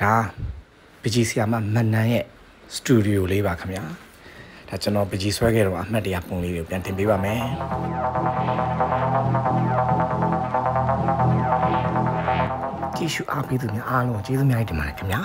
ဒါပကြီးဆီယာမမနန်းရဲ့စတူဒီယိုလေးပါခင်ဗျာဒါကျွန်တော်ပကြီးဆွဲခဲ့တော့အမှတ်တရပုံလေးကိုပြန်တင်ပေးပါမယ်ကြည့်ရှုအားပေးသူများအားလုံးကျေးဇူးများတင်ပါတယ်ခင်ဗျာ